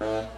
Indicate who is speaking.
Speaker 1: Uh,